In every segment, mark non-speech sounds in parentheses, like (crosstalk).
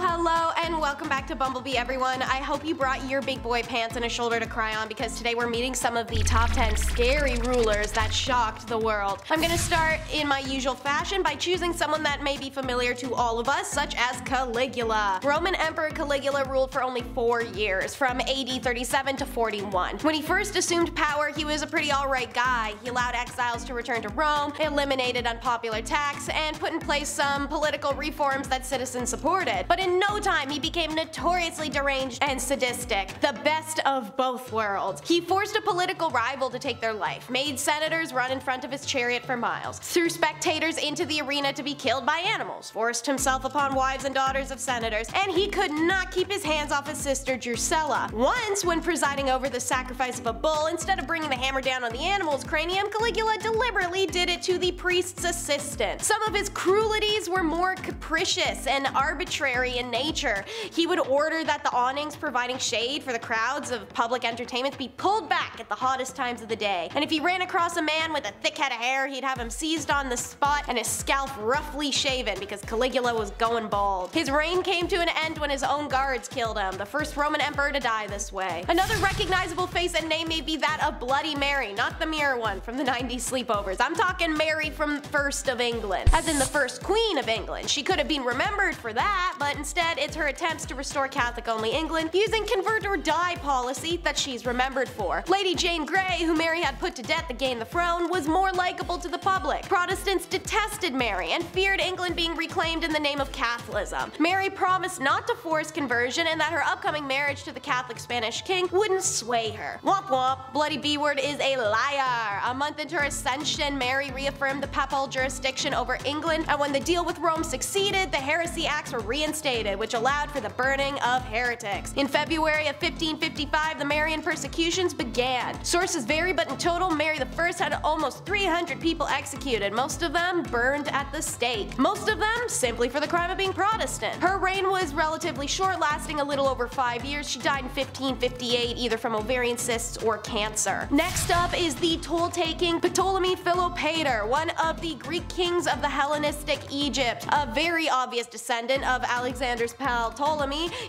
hello, welcome back to Bumblebee, everyone. I hope you brought your big boy pants and a shoulder to cry on because today we're meeting some of the top 10 scary rulers that shocked the world. I'm gonna start in my usual fashion by choosing someone that may be familiar to all of us, such as Caligula. Roman Emperor Caligula ruled for only four years, from AD 37 to 41. When he first assumed power, he was a pretty alright guy. He allowed exiles to return to Rome, eliminated unpopular tax, and put in place some political reforms that citizens supported. But in no time, he became notoriously deranged and sadistic, the best of both worlds. He forced a political rival to take their life, made senators run in front of his chariot for miles, threw spectators into the arena to be killed by animals, forced himself upon wives and daughters of senators, and he could not keep his hands off his sister Drusilla. Once, when presiding over the sacrifice of a bull, instead of bringing the hammer down on the animal's cranium, Caligula deliberately did it to the priest's assistant. Some of his cruelties were more capricious and arbitrary in nature. He would order that the awnings providing shade for the crowds of public entertainment be pulled back at the hottest times of the day. And if he ran across a man with a thick head of hair, he'd have him seized on the spot and his scalp roughly shaven because Caligula was going bald. His reign came to an end when his own guards killed him, the first Roman emperor to die this way. Another recognizable face and name may be that of Bloody Mary, not the mirror one from the 90s sleepovers. I'm talking Mary from First of England, as in the first queen of England. She could have been remembered for that, but instead it's her attempts to restore Catholic-only England using convert or die policy that she's remembered for. Lady Jane Grey, who Mary had put to death to gain the throne, was more likable to the public. Protestants detested Mary and feared England being reclaimed in the name of Catholicism. Mary promised not to force conversion and that her upcoming marriage to the Catholic Spanish king wouldn't sway her. Womp womp, Bloody B-word is a liar. A month into her ascension, Mary reaffirmed the papal jurisdiction over England, and when the deal with Rome succeeded, the heresy acts were reinstated, which allowed for the burning of heretics. In February of 1555, the Marian persecutions began. Sources vary, but in total, Mary I had almost 300 people executed, most of them burned at the stake. Most of them simply for the crime of being Protestant. Her reign was relatively short, lasting a little over five years. She died in 1558, either from ovarian cysts or cancer. Next up is the toll-taking Ptolemy Philopator, one of the Greek kings of the Hellenistic Egypt, a very obvious descendant of Alexander's pal Ptolemy.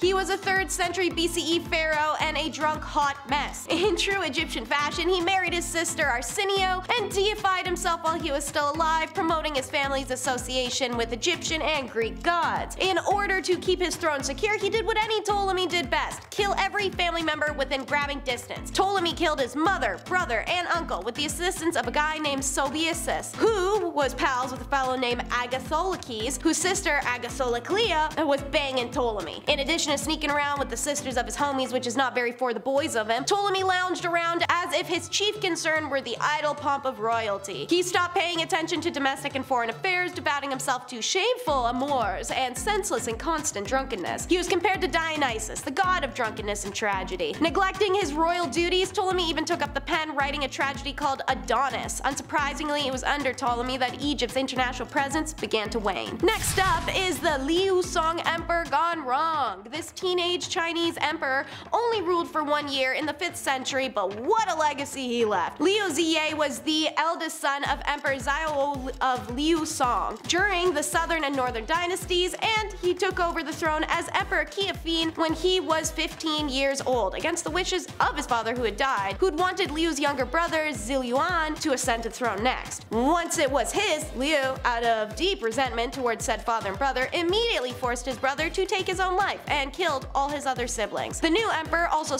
He was a 3rd century BCE pharaoh and a drunk hot mess. In true Egyptian fashion, he married his sister Arsinoe and deified himself while he was still alive, promoting his family's association with Egyptian and Greek gods. In order to keep his throne secure, he did what any Ptolemy did best, kill every family member within grabbing distance. Ptolemy killed his mother, brother, and uncle with the assistance of a guy named Sobiesus, who was pals with a fellow named Agatholokes, whose sister Agatholoclea was banging Ptolemy. In addition to sneaking around with the sisters of his homies, which is not very for the boys of him, Ptolemy lounged around as if his chief concern were the idle pomp of royalty. He stopped paying attention to domestic and foreign affairs, devoting himself to shameful amours and senseless and constant drunkenness. He was compared to Dionysus, the god of drunkenness and tragedy. Neglecting his royal duties, Ptolemy even took up the pen writing a tragedy called Adonis. Unsurprisingly, it was under Ptolemy that Egypt's international presence began to wane. Next up is the Liu Song Emperor gone wrong. This teenage Chinese emperor only ruled for one year in the 5th century, but what a legacy he left. Liu Ziye was the eldest son of Emperor Xiao of Liu Song during the southern and northern dynasties, and he took over the throne as Emperor Qianfeng when he was 15 years old, against the wishes of his father who had died, who'd wanted Liu's younger brother Ziyuan to ascend to the throne next. Once it was his, Liu, out of deep resentment towards said father and brother, immediately forced his brother to take his own life and killed all his other siblings. The new emperor also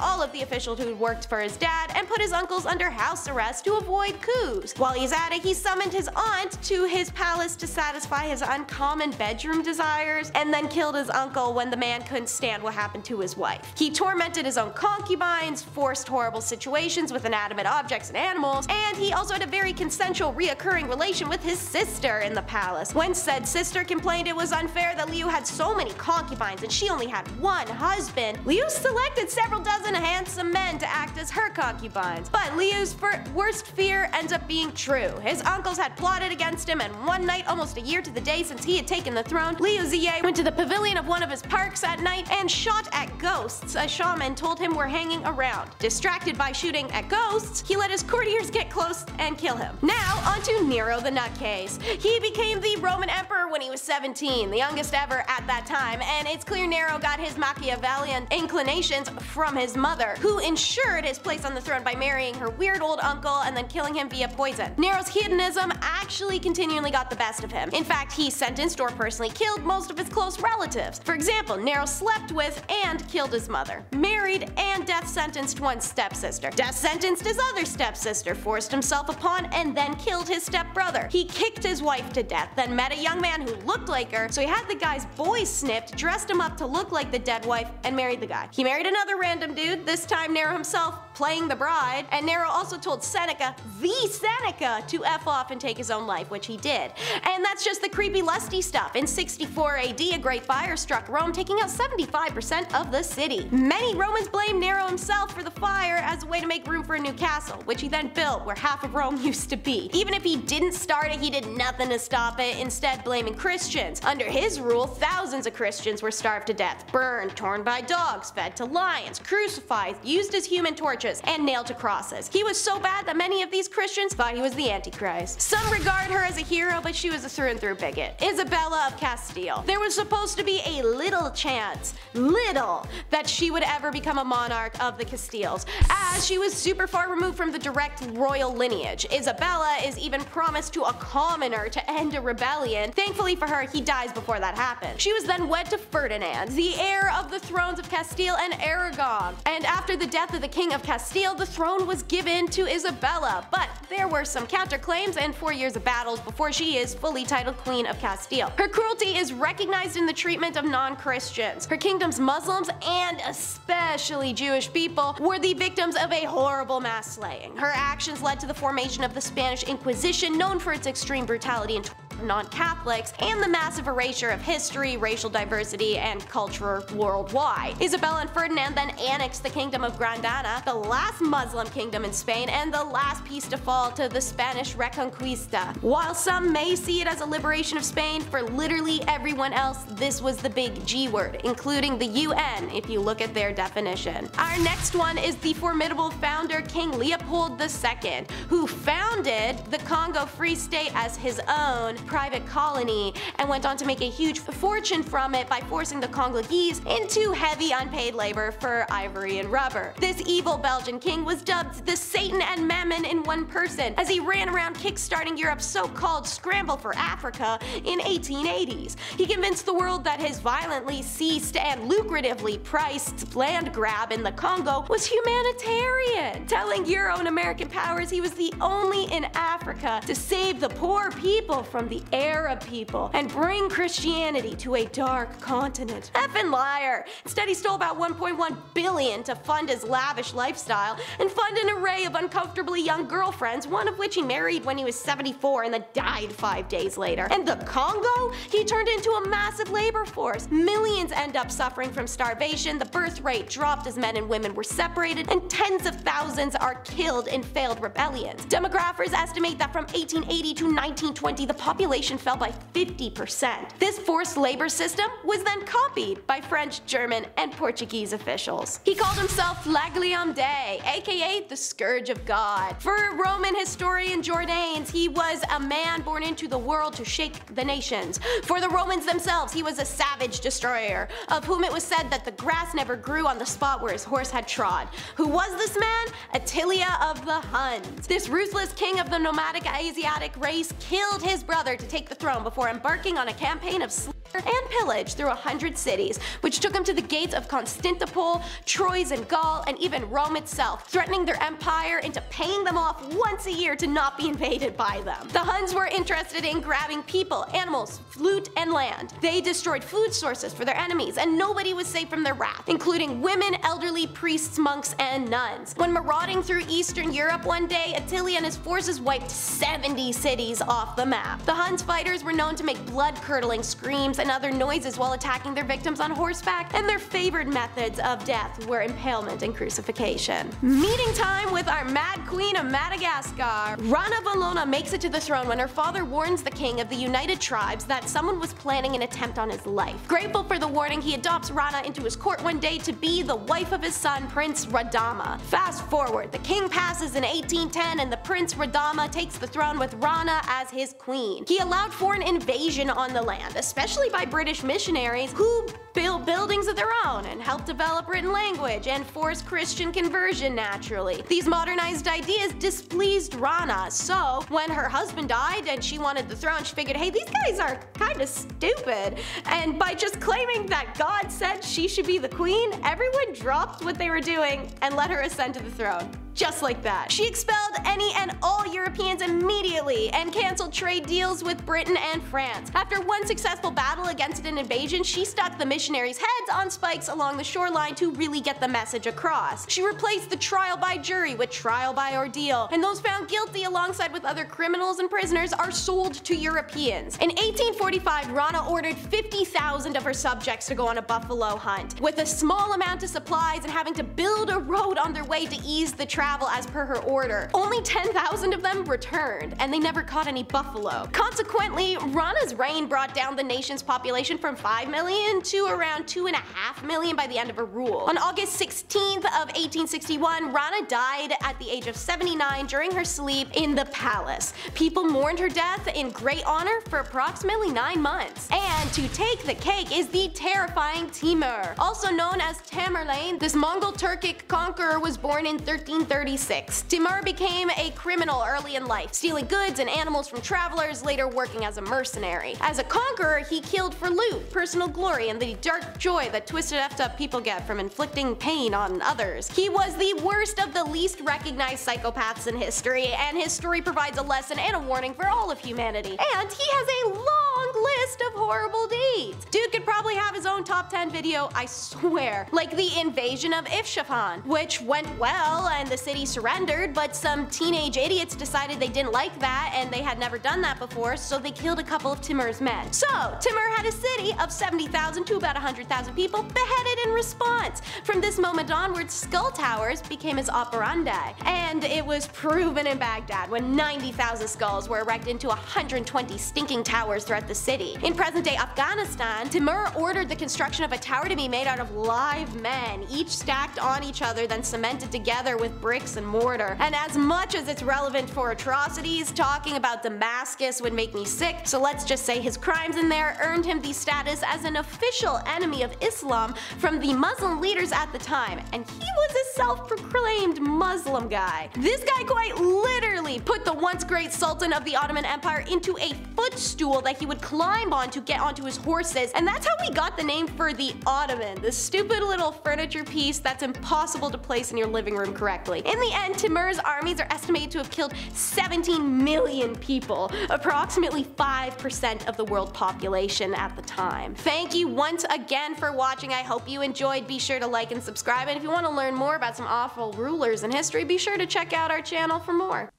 all of the officials who'd worked for his dad and put his uncles under house arrest to avoid coups. While he's at it, he summoned his aunt to his palace to satisfy his uncommon bedroom desires, and then killed his uncle when the man couldn't stand what happened to his wife. He tormented his own concubines, forced horrible situations with inanimate objects and animals, and he also had a very consensual reoccurring relation with his sister in the palace. When said sister complained it was unfair that Liu had so many concubines and she only had one husband, Liu selected several dozen handsome men to act as her concubines. But Liu's worst fear ends up being true. His uncles had plotted against him, and one night, almost a year to the day since he had taken the throne, Liu Ziye went to the pavilion of one of his parks at night and shot at ghosts a shaman told him were hanging around. Distracted by shooting at ghosts, he let his courtiers get close and kill him. Now, onto Nero the Nutcase. He became the Roman emperor when he was 17, the youngest ever at that time, and it's clear Nero got his Machiavellian inclinations from his mother, who ensured his place on the throne by marrying her weird old uncle and then killing him via poison. Nero's hedonism actually continually got the best of him. In fact, he sentenced or personally killed most of his close relatives. For example, Nero slept with and killed his mother, married and death sentenced one stepsister, death sentenced his other stepsister, forced himself upon and then killed his stepbrother. He kicked his wife to death, then met a young man who looked like her, so he had the guy's boys snipped, dressed him up to look like the dead wife, and married the guy. He married another random dude, this time Nero himself playing the bride, and Nero also told Seneca, the Seneca, to F off and take his own life, which he did. And that's just the creepy lusty stuff. In 64 AD, a great fire struck Rome, taking out 75% of the city. Many Romans blamed Nero himself for the fire as a way to make room for a new castle, which he then built where half of Rome (laughs) used to be. Even if he didn't start it, he did nothing to stop it, instead blaming Christians. Under his rule, thousands of Christians were starved to death, burned, torn by dogs, fed to lions, crucified, used as human torches, and nailed to crosses. He was so bad that many of these Christians thought he was the Antichrist. Some regard her as a hero, but she was a through and through bigot. Isabella of Castile. There was supposed to be a little chance, little, that she would ever become a monarch of the Castiles, as she was super far removed from the direct royal lineage. Isabella is even promised to a commoner to end a rebellion. Thankfully for her, he dies before that happens. She was then wed to Ferdinand, the heir of the thrones of Castile and Aragon. And after the death of the king of Castile, Castile, the throne was given to Isabella, but there were some counterclaims and four years of battles before she is fully titled Queen of Castile. Her cruelty is recognized in the treatment of non-Christians. Her kingdom's Muslims, and especially Jewish people, were the victims of a horrible mass slaying. Her actions led to the formation of the Spanish Inquisition, known for its extreme brutality and non-Catholics, and the massive erasure of history, racial diversity, and culture worldwide. Isabella and Ferdinand then annexed the kingdom of Granada, the last Muslim kingdom in Spain, and the last piece to fall to the Spanish Reconquista. While some may see it as a liberation of Spain, for literally everyone else, this was the big G word, including the UN if you look at their definition. Our next one is the formidable founder King Leopold II, who founded the Congo Free State as his own private colony and went on to make a huge fortune from it by forcing the Congolese into heavy unpaid labor for ivory and rubber. This evil Belgian king was dubbed the Satan and Mammon in one person as he ran around kickstarting Europe's so-called scramble for Africa in 1880s. He convinced the world that his violently seized and lucratively priced land grab in the Congo was humanitarian, telling Euro and American powers he was the only in Africa to save the poor people from the the Arab people and bring Christianity to a dark continent. Effin' liar! Instead he stole about 1.1 billion to fund his lavish lifestyle and fund an array of uncomfortably young girlfriends, one of which he married when he was 74 and then died five days later. And the Congo? He turned into a massive labor force. Millions end up suffering from starvation, the birth rate dropped as men and women were separated, and tens of thousands are killed in failed rebellions. Demographers estimate that from 1880 to 1920 the population population fell by 50%. This forced labor system was then copied by French, German, and Portuguese officials. He called himself Flagellum Dei, aka the Scourge of God. For Roman historian Jordanes, he was a man born into the world to shake the nations. For the Romans themselves, he was a savage destroyer, of whom it was said that the grass never grew on the spot where his horse had trod. Who was this man? Attila of the Huns. This ruthless king of the nomadic Asiatic race killed his brother to take the throne before embarking on a campaign of and pillage through a hundred cities, which took him to the gates of Constantinople, Troyes and Gaul, and even Rome itself, threatening their empire into paying them off once a year to not be invaded by them. The Huns were interested in grabbing people, animals, loot, and land. They destroyed food sources for their enemies, and nobody was safe from their wrath, including women, elderly, priests, monks, and nuns. When marauding through Eastern Europe one day, Attila and his forces wiped 70 cities off the map. The Huns fighters were known to make blood-curdling screams and other noises while attacking their victims on horseback, and their favored methods of death were impalement and crucifixion. Meeting time with our Mad Queen of Madagascar. Ranavalona makes it to the throne when her father warns the king of the United Tribes that someone was planning an attempt on his life. Grateful for the warning, he adopts Rana into his court one day to be the wife of his son, Prince Radama. Fast forward, the king passes in 1810 and the Prince Radama takes the throne with Rana as his queen. He allowed for an invasion on the land, especially by British missionaries who built buildings of their own and helped develop written language and force Christian conversion naturally. These modernized ideas displeased Rana, so when her husband died and she wanted the throne, she figured, hey, these guys are kinda stupid. And by just claiming that God said she should be the queen, everyone dropped what they were doing and let her ascend to the throne just like that. She expelled any and all Europeans immediately and canceled trade deals with Britain and France. After one successful battle against an invasion, she stuck the missionaries' heads on spikes along the shoreline to really get the message across. She replaced the trial by jury with trial by ordeal, and those found guilty alongside with other criminals and prisoners are sold to Europeans. In 1845, Rana ordered 50,000 of her subjects to go on a buffalo hunt. With a small amount of supplies and having to build a road on their way to ease the travel travel as per her order. Only 10,000 of them returned, and they never caught any buffalo. Consequently, Rana's reign brought down the nation's population from 5 million to around 2.5 million by the end of her rule. On August 16th of 1861, Rana died at the age of 79 during her sleep in the palace. People mourned her death in great honor for approximately 9 months. And to take the cake is the terrifying Timur. Also known as Tamerlane, this Mongol Turkic conqueror was born in 1330 1936. Timur became a criminal early in life, stealing goods and animals from travelers, later working as a mercenary. As a conqueror, he killed for loot, personal glory, and the dark joy that twisted effed up people get from inflicting pain on others. He was the worst of the least recognized psychopaths in history, and his story provides a lesson and a warning for all of humanity. And he has a long list of horrible deeds. Dude could probably have his own top 10 video, I swear. Like the invasion of Isfahan, which went well and the city surrendered, but some teenage idiots decided they didn't like that and they had never done that before, so they killed a couple of Timur's men. So, Timur had a city of 70,000 to about 100,000 people beheaded in response. From this moment onwards, skull towers became his operandi. And it was proven in Baghdad when 90,000 skulls were erected into 120 stinking towers throughout the city. In present-day Afghanistan, Timur ordered the construction of a tower to be made out of live men, each stacked on each other then cemented together with bricks bricks and mortar. And as much as it's relevant for atrocities, talking about Damascus would make me sick, so let's just say his crimes in there earned him the status as an official enemy of Islam from the Muslim leaders at the time, and he was a self-proclaimed Muslim guy. This guy quite literally put the once great Sultan of the Ottoman Empire into a footstool that he would climb on to get onto his horses, and that's how we got the name for the Ottoman, the stupid little furniture piece that's impossible to place in your living room correctly. In the end, Timur's armies are estimated to have killed 17 million people, approximately 5% of the world population at the time. Thank you once again for watching. I hope you enjoyed. Be sure to like and subscribe, and if you want to learn more about some awful rulers in history, be sure to check out our channel for more.